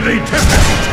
Deadly Tempest!